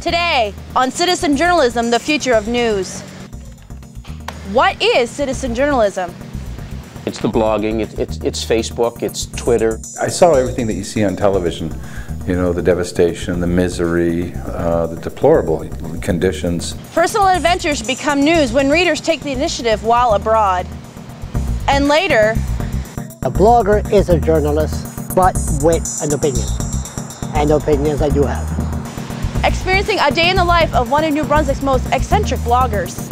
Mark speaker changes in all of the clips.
Speaker 1: Today on Citizen Journalism, the future of news. What is citizen journalism?
Speaker 2: It's the blogging, it's, it's, it's Facebook, it's Twitter.
Speaker 3: I saw everything that you see on television. You know, the devastation, the misery, uh, the deplorable conditions.
Speaker 1: Personal adventures become news when readers take the initiative while abroad. And later,
Speaker 4: a blogger is a journalist, but with an opinion. And opinions I do have.
Speaker 1: Experiencing a day in the life of one of New Brunswick's most eccentric bloggers.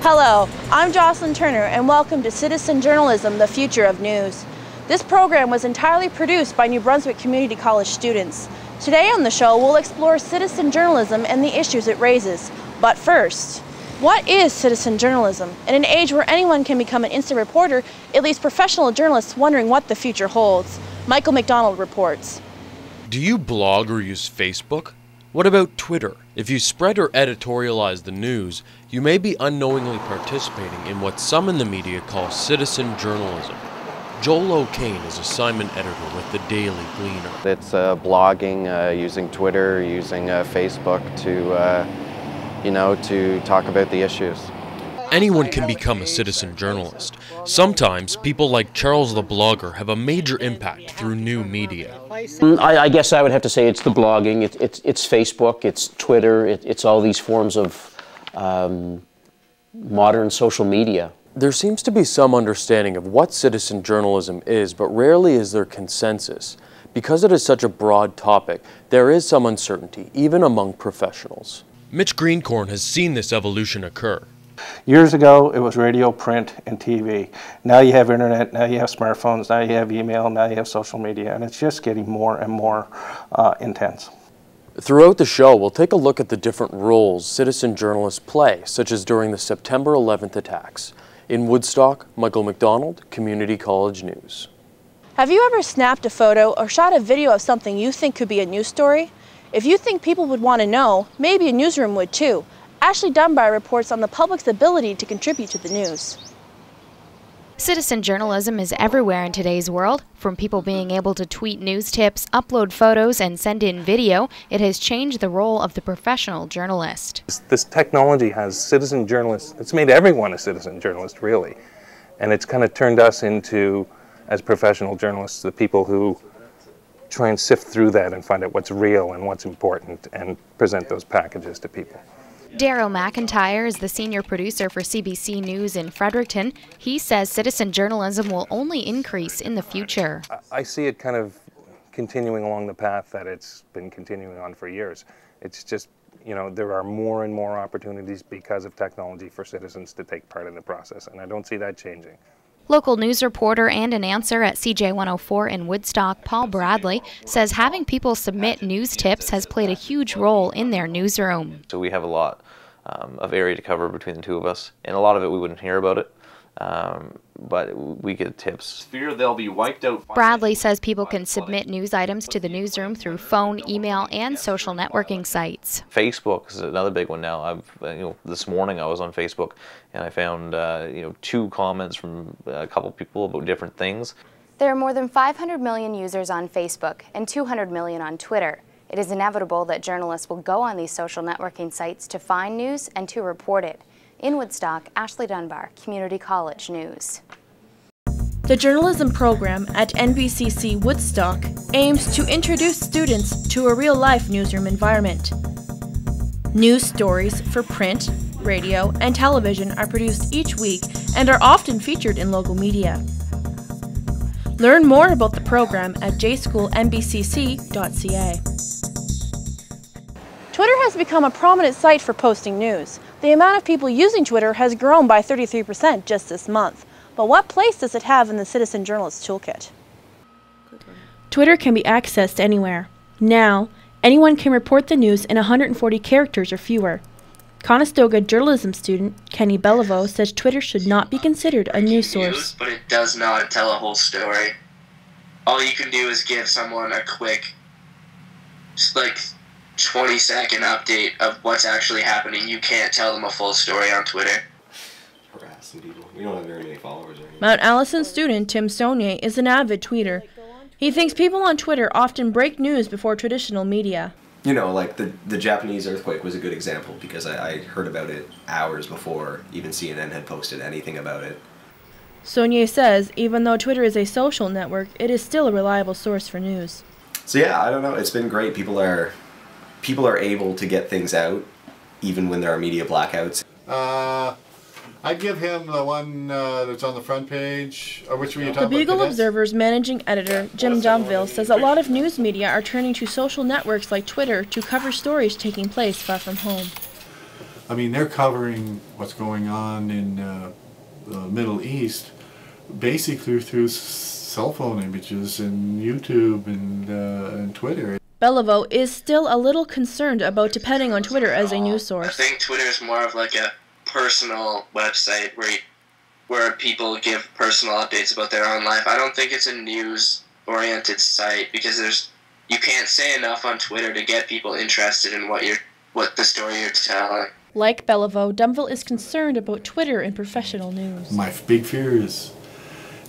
Speaker 1: Hello, I'm Jocelyn Turner and welcome to Citizen Journalism, the future of news. This program was entirely produced by New Brunswick Community College students. Today on the show, we'll explore citizen journalism and the issues it raises. But first, what is citizen journalism? In an age where anyone can become an instant reporter, it leaves professional journalists wondering what the future holds. Michael McDonald reports.
Speaker 5: Do you blog or use Facebook? What about Twitter? If you spread or editorialize the news, you may be unknowingly participating in what some in the media call citizen journalism. Joel O'Kane is assignment editor with the Daily Gleaner.
Speaker 6: It's uh, blogging, uh, using Twitter, using uh, Facebook to, uh, you know, to talk about the issues.
Speaker 5: Anyone can become a citizen journalist. Sometimes people like Charles the Blogger have a major impact through new media.
Speaker 2: Mm, I, I guess I would have to say it's the blogging, it, it's, it's Facebook, it's Twitter, it, it's all these forms of um, modern social media.
Speaker 5: There seems to be some understanding of what citizen journalism is, but rarely is there consensus. Because it is such a broad topic, there is some uncertainty, even among professionals. Mitch Greencorn has seen this evolution occur.
Speaker 7: Years ago, it was radio, print, and TV. Now you have internet, now you have smartphones, now you have email, now you have social media, and it's just getting more and more uh, intense.
Speaker 5: Throughout the show, we'll take a look at the different roles citizen journalists play, such as during the September 11th attacks. In Woodstock, Michael McDonald, Community College News.
Speaker 1: Have you ever snapped a photo or shot a video of something you think could be a news story? If you think people would want to know, maybe a newsroom would too. Ashley Dunbar reports on the public's ability to contribute to the news.
Speaker 8: Citizen journalism is everywhere in today's world. From people being able to tweet news tips, upload photos, and send in video, it has changed the role of the professional journalist.
Speaker 9: This technology has citizen journalists, it's made everyone a citizen journalist, really. And it's kind of turned us into, as professional journalists, the people who try and sift through that and find out what's real and what's important and present those packages to people.
Speaker 8: Daryl McIntyre is the senior producer for CBC News in Fredericton. He says citizen journalism will only increase in the future.
Speaker 9: I see it kind of continuing along the path that it's been continuing on for years. It's just, you know, there are more and more opportunities because of technology for citizens to take part in the process, and I don't see that changing.
Speaker 8: Local news reporter and announcer at CJ104 in Woodstock, Paul Bradley, says having people submit news tips has played a huge role in their newsroom.
Speaker 10: So we have a lot um, of area to cover between the two of us, and a lot of it we wouldn't hear about it. Um, but we get tips.
Speaker 11: Fear they'll be wiped out.
Speaker 8: Bradley says people can submit news items to the newsroom through phone, email, and social networking sites.
Speaker 10: Facebook is another big one now. I've, you know, this morning I was on Facebook and I found, uh, you know, two comments from a couple people about different things.
Speaker 12: There are more than 500 million users on Facebook and 200 million on Twitter. It is inevitable that journalists will go on these social networking sites to find news and to report it. In Woodstock, Ashley Dunbar, Community College News.
Speaker 1: The journalism program at NBCC Woodstock aims to introduce students to a real-life newsroom environment. News stories for print, radio, and television are produced each week and are often featured in local media. Learn more about the program at jschoolnbcc.ca. Twitter has become a prominent site for posting news. The amount of people using Twitter has grown by 33% just this month. But what place does it have in the Citizen Journalist Toolkit? Twitter can be accessed anywhere. Now, anyone can report the news in 140 characters or fewer. Conestoga journalism student Kenny Beliveau says Twitter should not be considered a news source.
Speaker 13: But it does not tell a whole story. All you can do is give someone a quick, like 20 second update of what's actually happening. You can't tell them a full story on Twitter.
Speaker 11: Harassing people. We don't have very many followers. Or anything.
Speaker 1: Mount Allison student Tim Saunier is an avid tweeter. He thinks people on Twitter often break news before traditional media.
Speaker 11: You know, like the the Japanese earthquake was a good example because I, I heard about it hours before even CNN had posted anything about it.
Speaker 1: Saunier says even though Twitter is a social network, it is still a reliable source for news.
Speaker 11: So yeah, I don't know. It's been great. People are people are able to get things out even when there are media blackouts.
Speaker 14: Uh, I'd give him the one uh, that's on the front page. Or which were you
Speaker 1: The
Speaker 14: talking
Speaker 1: Beagle
Speaker 14: about?
Speaker 1: Observer's managing editor, Jim Dunville, says a lot of news media are turning to social networks like Twitter to cover stories taking place far from home.
Speaker 14: I mean, they're covering what's going on in uh, the Middle East basically through cell phone images and YouTube and, uh, and Twitter.
Speaker 1: Beliveau is still a little concerned about depending on Twitter as a news source.
Speaker 13: I think Twitter is more of like a personal website where you, where people give personal updates about their own life. I don't think it's a news oriented site because there's you can't say enough on Twitter to get people interested in what you're what the story you're telling.
Speaker 1: Like Beliveau, Dunville is concerned about Twitter in professional news.
Speaker 14: My big fear is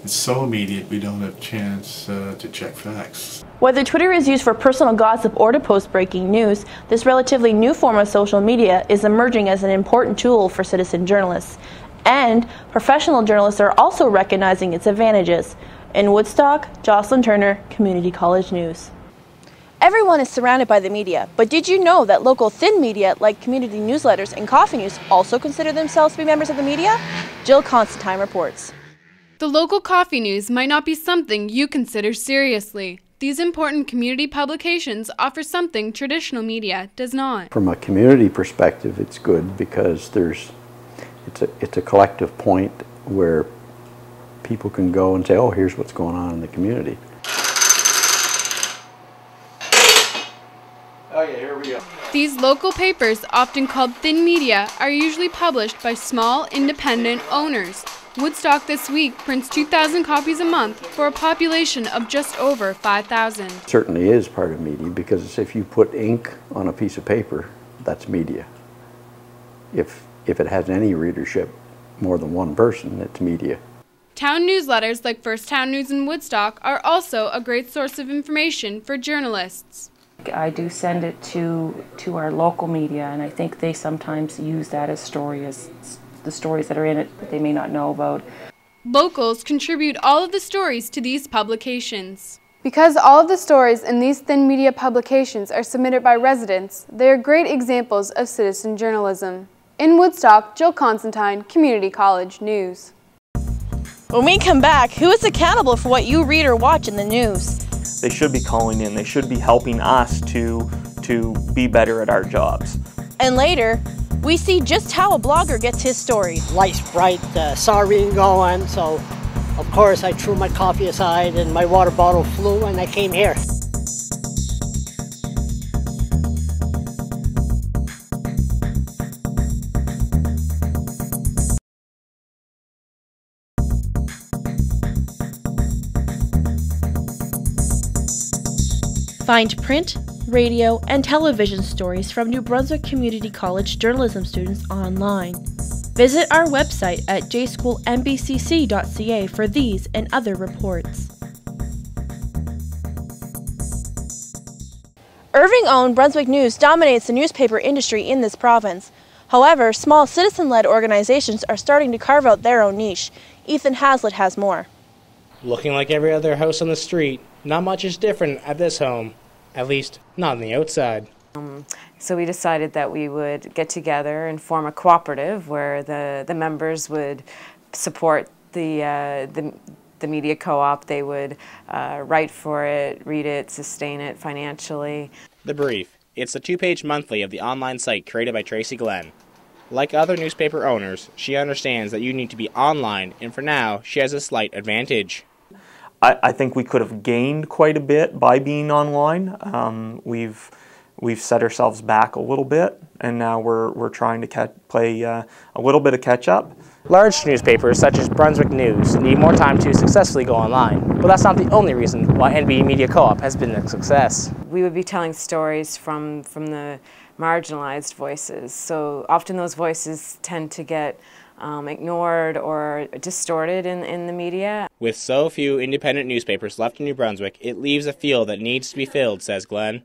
Speaker 14: it's so immediate we don't have a chance uh, to check facts.
Speaker 1: Whether Twitter is used for personal gossip or to post breaking news, this relatively new form of social media is emerging as an important tool for citizen journalists. And professional journalists are also recognizing its advantages. In Woodstock, Jocelyn Turner, Community College News. Everyone is surrounded by the media, but did you know that local thin media like community newsletters and coffee news also consider themselves to be members of the media? Jill Constantine reports.
Speaker 15: The local coffee news might not be something you consider seriously. These important community publications offer something traditional media does not.
Speaker 16: From a community perspective, it's good because there's, it's a, it's a collective point where people can go and say, oh, here's what's going on in the community.
Speaker 7: Oh yeah, here we go.
Speaker 15: These local papers, often called thin media, are usually published by small, independent owners. Woodstock this week prints 2,000 copies a month for a population of just over 5,000.
Speaker 16: Certainly is part of media because if you put ink on a piece of paper, that's media. If, if it has any readership, more than one person, it's media.
Speaker 15: Town newsletters like First Town News in Woodstock are also a great source of information for journalists.
Speaker 17: I do send it to to our local media, and I think they sometimes use that as story as s- the stories that are in it that they may not know about.
Speaker 15: Locals contribute all of the stories to these publications.
Speaker 18: Because all of the stories in these thin media publications are submitted by residents, they are great examples of citizen journalism. In Woodstock, Jill Constantine, Community College News.
Speaker 1: When we come back, who is accountable for what you read or watch in the news?
Speaker 19: They should be calling in. They should be helping us to to be better at our jobs.
Speaker 1: And later, we see just how a blogger gets his story.
Speaker 4: Lights bright, uh, siren going, so of course I threw my coffee aside and my water bottle flew and I came here.
Speaker 1: Find print, radio, and television stories from New Brunswick Community College journalism students online. Visit our website at jschoolnbcc.ca for these and other reports. Irving owned Brunswick News dominates the newspaper industry in this province. However, small citizen led organizations are starting to carve out their own niche. Ethan Haslett has more.
Speaker 20: Looking like every other house on the street, not much is different at this home, at least not on the outside.
Speaker 21: Um, so we decided that we would get together and form a cooperative where the, the members would support the, uh, the, the media co-op. They would uh, write for it, read it, sustain it financially.
Speaker 20: The Brief. It's the two page monthly of the online site created by Tracy Glenn. Like other newspaper owners, she understands that you need to be online, and for now, she has a slight advantage.
Speaker 19: I, I think we could have gained quite a bit by being online. Um, we've we've set ourselves back a little bit, and now we're we're trying to ca- play uh, a little bit of catch up.
Speaker 20: Large newspapers such as Brunswick News need more time to successfully go online, but that's not the only reason why NB Media Co-op has been a success.
Speaker 21: We would be telling stories from, from the marginalized voices. So often those voices tend to get um, ignored or distorted in, in the media.
Speaker 20: With so few independent newspapers left in New Brunswick, it leaves a field that needs to be filled, says Glenn.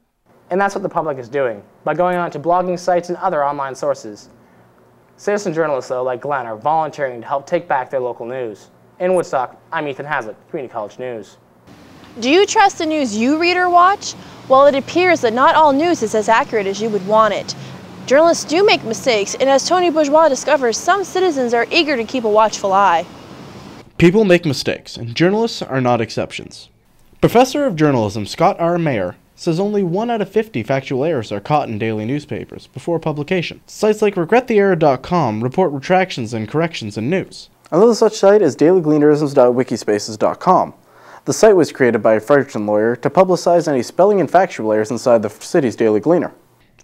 Speaker 22: And that's what the public is doing by going on to blogging sites and other online sources. Citizen journalists, though, like Glenn, are volunteering to help take back their local news. In Woodstock, I'm Ethan Hazlitt, Community College News.
Speaker 1: Do you trust the news you read or watch? Well, it appears that not all news is as accurate as you would want it. Journalists do make mistakes, and as Tony Bourgeois discovers, some citizens are eager to keep a watchful eye.
Speaker 23: People make mistakes, and journalists are not exceptions. Professor of Journalism Scott R. Maier says only 1 out of 50 factual errors are caught in daily newspapers before publication. Sites like regrettheerror.com report retractions and corrections in news.
Speaker 24: Another such site is dailygleanerisms.wikispaces.com. The site was created by a Fredericton lawyer to publicize any spelling and factual errors inside the city's Daily Gleaner.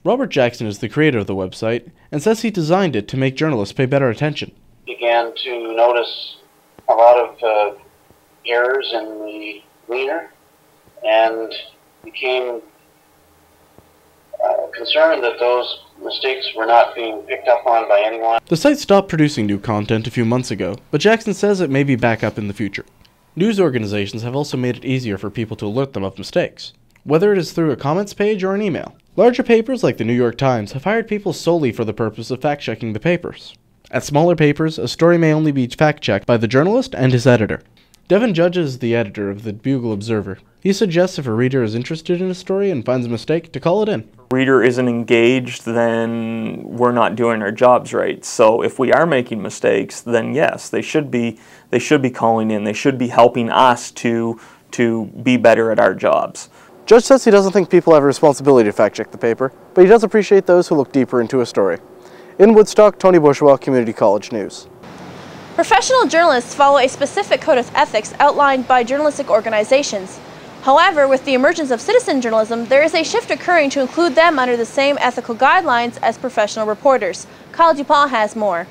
Speaker 23: Robert Jackson is the creator of the website and says he designed it to make journalists pay better attention.
Speaker 25: Began to notice a lot of uh, errors in the Gleaner and became uh, concerned that those mistakes were not being picked up on by anyone.
Speaker 23: The site stopped producing new content a few months ago, but Jackson says it may be back up in the future. News organizations have also made it easier for people to alert them of mistakes, whether it is through a comments page or an email. Larger papers like the New York Times have hired people solely for the purpose of fact checking the papers. At smaller papers, a story may only be fact checked by the journalist and his editor. Devin Judge is the editor of the Bugle Observer. He suggests if a reader is interested in a story and finds a mistake, to call it in.
Speaker 19: Reader isn't engaged, then we're not doing our jobs right. So if we are making mistakes, then yes, they should be they should be calling in. They should be helping us to to be better at our jobs.
Speaker 24: Judge says he doesn't think people have a responsibility to fact check the paper, but he does appreciate those who look deeper into a story. In Woodstock, Tony Bourgeois, Community College News.
Speaker 1: Professional journalists follow a specific code of ethics outlined by journalistic organizations. However, with the emergence of citizen journalism, there is a shift occurring to include them under the same ethical guidelines as professional reporters. Kyle DuPont has more.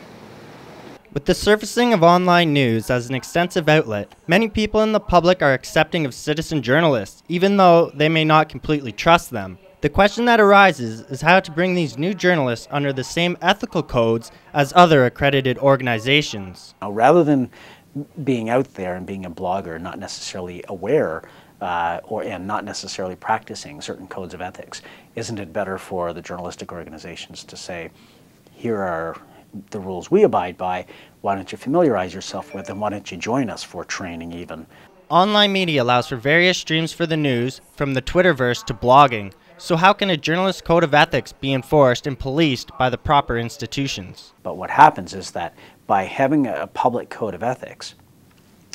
Speaker 26: With the surfacing of online news as an extensive outlet, many people in the public are accepting of citizen journalists, even though they may not completely trust them. The question that arises is how to bring these new journalists under the same ethical codes as other accredited organizations.
Speaker 27: Now, rather than being out there and being a blogger, not necessarily aware uh, or and not necessarily practicing certain codes of ethics, isn't it better for the journalistic organizations to say, here are the rules we abide by, why don't you familiarize yourself with them, why don't you join us for training even?
Speaker 26: Online media allows for various streams for the news, from the Twitterverse to blogging. So how can a journalist code of ethics be enforced and policed by the proper institutions?
Speaker 27: But what happens is that by having a public code of ethics,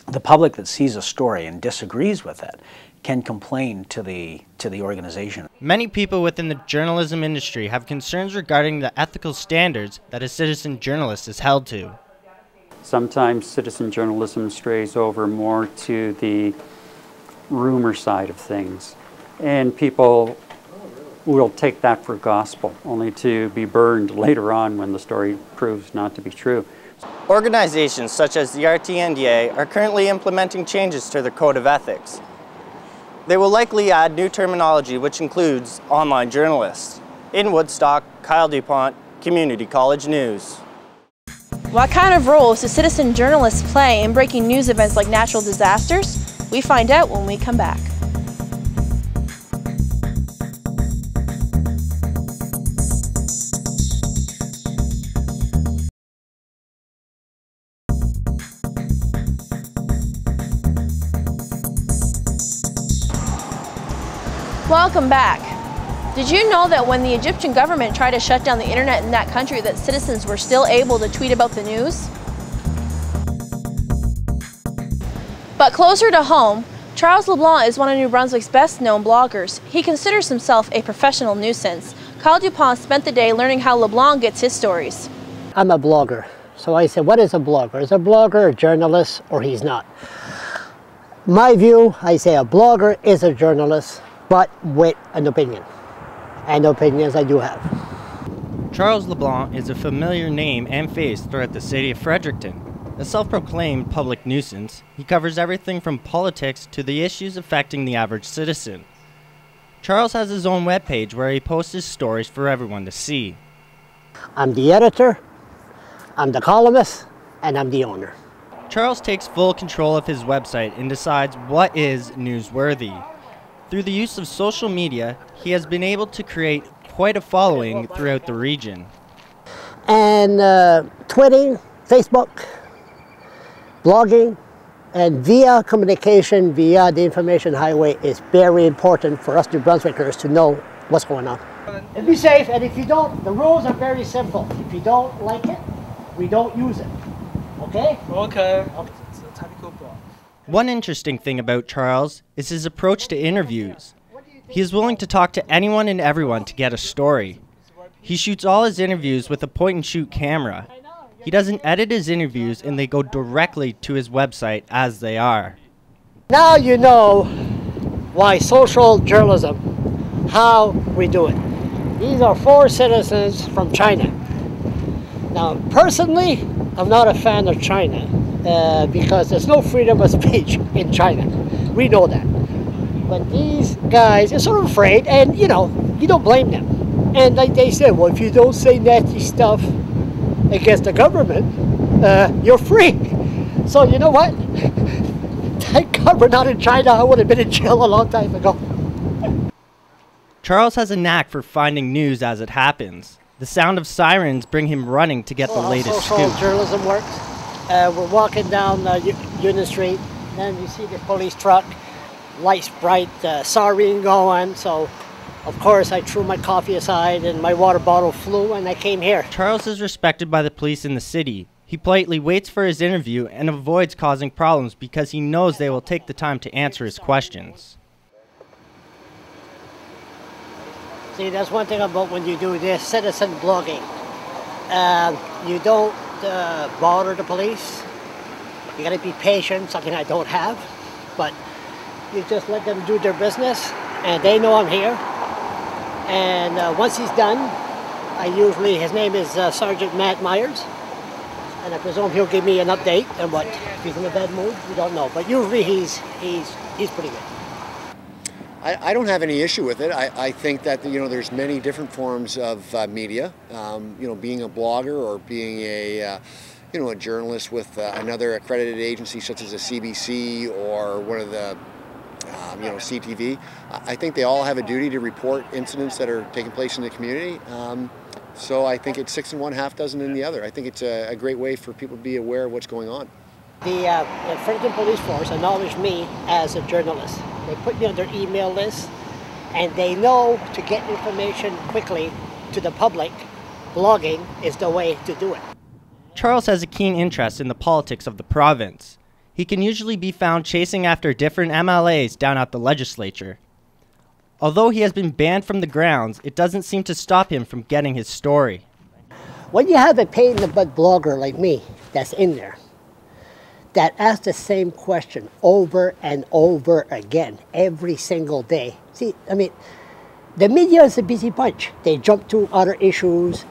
Speaker 27: the public that sees a story and disagrees with it can complain to the to the organization.
Speaker 26: Many people within the journalism industry have concerns regarding the ethical standards that a citizen journalist is held to.
Speaker 28: Sometimes citizen journalism strays over more to the rumor side of things, and people will take that for gospel, only to be burned later on when the story proves not to be true.
Speaker 26: Organizations such as the RTNDA are currently implementing changes to their code of ethics. They will likely add new terminology which includes online journalists. In Woodstock, Kyle DuPont, Community College News.
Speaker 1: What kind of roles do citizen journalists play in breaking news events like natural disasters? We find out when we come back. Welcome back. Did you know that when the Egyptian government tried to shut down the internet in that country that citizens were still able to tweet about the news? But closer to home, Charles LeBlanc is one of New Brunswick's best known bloggers. He considers himself a professional nuisance. Kyle DuPont spent the day learning how LeBlanc gets his stories.
Speaker 4: I'm a blogger. So I said, what is a blogger? Is a blogger a journalist or he's not? My view, I say a blogger is a journalist but with an opinion. And opinions I do have.
Speaker 26: Charles LeBlanc is a familiar name and face throughout the city of Fredericton. A self-proclaimed public nuisance, he covers everything from politics to the issues affecting the average citizen. Charles has his own webpage where he posts his stories for everyone to see.
Speaker 4: I'm the editor, I'm the columnist, and I'm the owner.
Speaker 26: Charles takes full control of his website and decides what is newsworthy. Through the use of social media, he has been able to create quite a following throughout the region.
Speaker 4: And uh, tweeting, Facebook, blogging, and via communication, via the information highway is very important for us New Brunswickers to know what's going on. And be safe, and if you don't, the rules are very simple. If you don't like it, we don't use it. Okay?
Speaker 29: Okay.
Speaker 26: One interesting thing about Charles is his approach to interviews. He is willing to talk to anyone and everyone to get a story. He shoots all his interviews with a point and shoot camera. He doesn't edit his interviews and they go directly to his website as they are.
Speaker 4: Now you know why social journalism, how we do it. These are four citizens from China. Now, personally, I'm not a fan of China uh, because there's no freedom of speech in China. We know that. But these guys are sort of afraid, and you know, you don't blame them. And like they said, well, if you don't say nasty stuff against the government, uh, you're free. So you know what? Thank God we're not in China. I would have been in jail a long time ago.
Speaker 26: Charles has a knack for finding news as it happens. The sound of sirens bring him running to get the latest
Speaker 4: social
Speaker 26: scoop.
Speaker 4: journalism works. Uh, we're walking down uh, Union Street, and you see the police truck, lights bright, uh, siren going. So, of course, I threw my coffee aside, and my water bottle flew, and I came here.
Speaker 26: Charles is respected by the police in the city. He politely waits for his interview and avoids causing problems because he knows they will take the time to answer his questions.
Speaker 4: See, that's one thing about when you do this citizen blogging. Um, you don't uh, bother the police. You gotta be patient, something I don't have. But you just let them do their business, and they know I'm here. And uh, once he's done, I usually, his name is uh, Sergeant Matt Myers. And I presume he'll give me an update and what, if he's in a bad mood, we don't know. But usually he's, he's, he's pretty good.
Speaker 30: I, I don't have any issue with it. I, I think that you know there's many different forms of uh, media. Um, you know, being a blogger or being a uh, you know a journalist with uh, another accredited agency such as a CBC or one of the um, you know CTV. I think they all have a duty to report incidents that are taking place in the community. Um, so I think it's six in one, half dozen in the other. I think it's a, a great way for people to be aware of what's going on.
Speaker 4: The, uh, the Fredericton Police Force acknowledged me as a journalist. They put me on their email list, and they know to get information quickly to the public, blogging is the way to do it.
Speaker 26: Charles has a keen interest in the politics of the province. He can usually be found chasing after different MLAs down at the legislature. Although he has been banned from the grounds, it doesn't seem to stop him from getting his story.
Speaker 4: When you have a pain in the butt blogger like me that's in there, that asks the same question over and over again every single day. See, I mean, the media is a busy bunch. They jump to other issues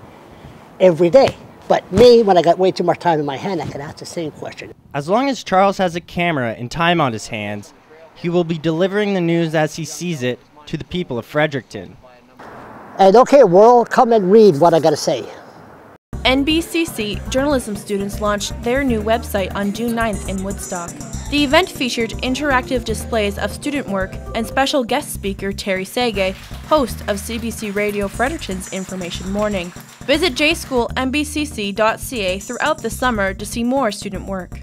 Speaker 4: every day. But me, when I got way too much time in my hand, I could ask the same question.
Speaker 26: As long as Charles has a camera and time on his hands, he will be delivering the news as he sees it to the people of Fredericton.
Speaker 4: And okay, world, come and read what I got to say.
Speaker 1: NBCC journalism students launched their new website on June 9th in Woodstock. The event featured interactive displays of student work and special guest speaker Terry Seguin, host of CBC Radio Fredericton's Information Morning. Visit jschoolnbcc.ca throughout the summer to see more student work.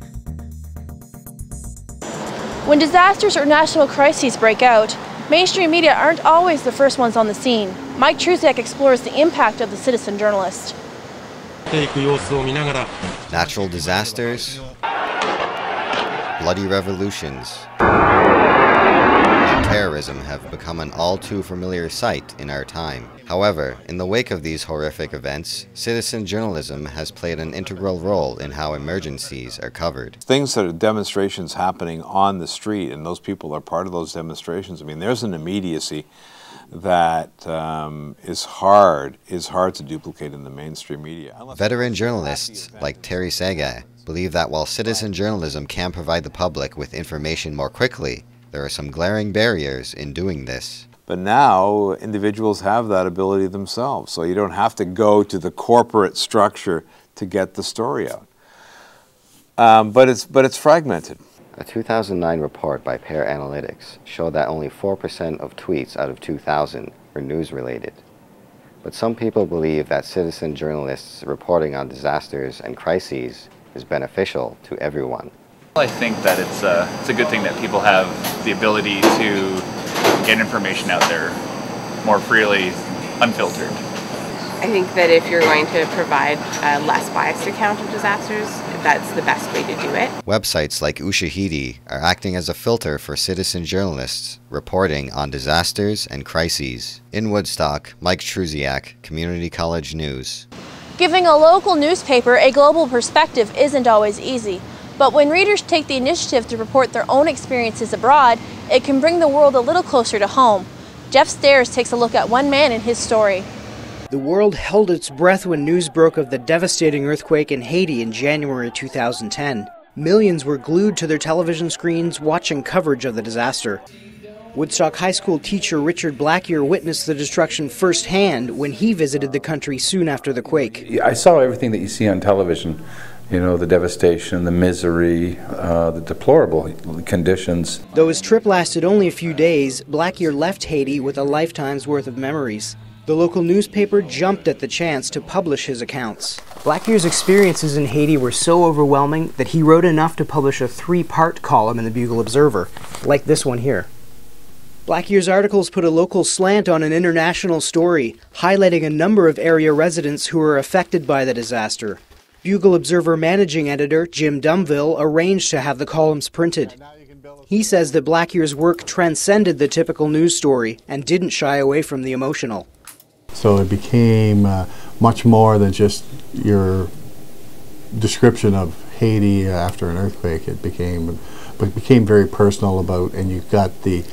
Speaker 1: When disasters or national crises break out, mainstream media aren't always the first ones on the scene. Mike Truzek explores the impact of the citizen journalist
Speaker 31: ていく様子を見ながら
Speaker 32: Natural disasters, bloody revolutions, and terrorism have become an all too familiar sight in our time. However, in the wake of these horrific events, citizen journalism has played an integral role in how emergencies are covered.
Speaker 33: things that are demonstrations happening on the street and those people are part of those demonstrations i mean there's an immediacy that um, is hard is hard to duplicate in the mainstream media
Speaker 32: Veteran journalists like Terry Seguin believe that while citizen journalism can provide the public with information more quickly, there are some glaring barriers in doing this.
Speaker 33: but now individuals have that ability themselves so you don't have to go to the corporate structure to get the story out um, but it's but it's fragmented.
Speaker 32: A 2009 report by Pear Analytics showed that only 4% of tweets out of 2,000 were news related. But some people believe that citizen journalists reporting on disasters and crises is beneficial to everyone.
Speaker 29: I think that it's a, it's a good thing that people have the ability to get information out there more freely, unfiltered.
Speaker 34: I think that if you're going to provide a less biased account of disasters, that's the best way to do it.
Speaker 32: Websites like Ushahidi are acting as a filter for citizen journalists reporting on disasters and crises. In Woodstock, Mike Trusiak, Community College News.
Speaker 1: Giving a local newspaper a global perspective isn't always easy, but when readers take the initiative to report their own experiences abroad, it can bring the world a little closer to home. Jeff Stairs takes a look at one man and his story.
Speaker 35: The world held its breath when news broke of the devastating earthquake in Haiti in January 2010. Millions were glued to their television screens watching coverage of the disaster. Woodstock High School teacher Richard Blackier witnessed the destruction firsthand when he visited the country soon after the quake.
Speaker 36: I saw everything that you see on television you know, the devastation, the misery, uh, the deplorable conditions.
Speaker 35: Though his trip lasted only a few days, Blackier left Haiti with a lifetime's worth of memories. The local newspaper jumped at the chance to publish his accounts. Blackyear's experiences in Haiti were so overwhelming that he wrote enough to publish a three part column in the Bugle Observer, like this one here. Blackyear's articles put a local slant on an international story, highlighting a number of area residents who were affected by the disaster. Bugle Observer managing editor Jim Dumville arranged to have the columns printed. He says that Blackyer's work transcended the typical news story and didn't shy away from the emotional.
Speaker 37: So it became uh, much more than just your description of Haiti after an earthquake. It became, but it became very personal about, and you got the,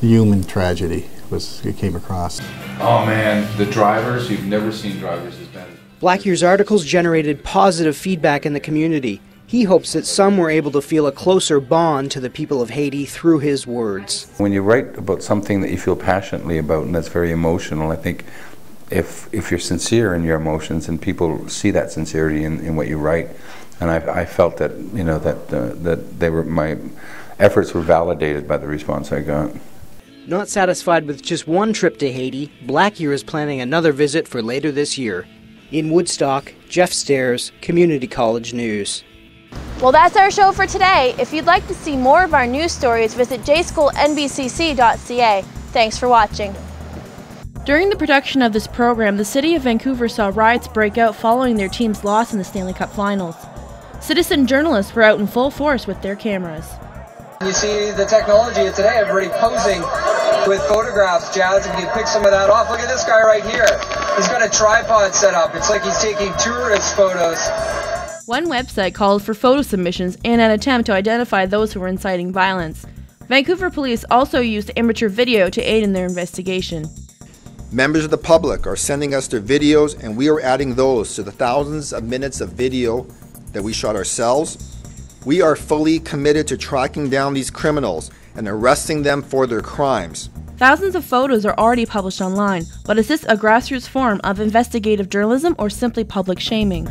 Speaker 37: the human tragedy was it came across.
Speaker 38: Oh man, the drivers! You've never seen drivers as bad.
Speaker 35: Blackyer's articles generated positive feedback in the community. He hopes that some were able to feel a closer bond to the people of Haiti through his words.
Speaker 36: When you write about something that you feel passionately about and that's very emotional, I think if if you're sincere in your emotions and people see that sincerity in, in what you write, and I, I felt that you know that uh, that they were my efforts were validated by the response I got.
Speaker 35: Not satisfied with just one trip to Haiti, Blackier is planning another visit for later this year. In Woodstock, Jeff Stairs, Community College News.
Speaker 1: Well, that's our show for today. If you'd like to see more of our news stories, visit jschoolnbcc.ca. Thanks for watching. During the production of this program, the City of Vancouver saw riots break out following their team's loss in the Stanley Cup Finals. Citizen journalists were out in full force with their cameras.
Speaker 39: You see the technology of today, everybody posing with photographs, Jazz, if you pick some of that off. Look at this guy right here. He's got a tripod set up. It's like he's taking tourist photos.
Speaker 1: One website called for photo submissions in an attempt to identify those who were inciting violence. Vancouver police also used amateur video to aid in their investigation.
Speaker 40: Members of the public are sending us their videos, and we are adding those to the thousands of minutes of video that we shot ourselves. We are fully committed to tracking down these criminals and arresting them for their crimes.
Speaker 1: Thousands of photos are already published online, but is this a grassroots form of investigative journalism or simply public shaming?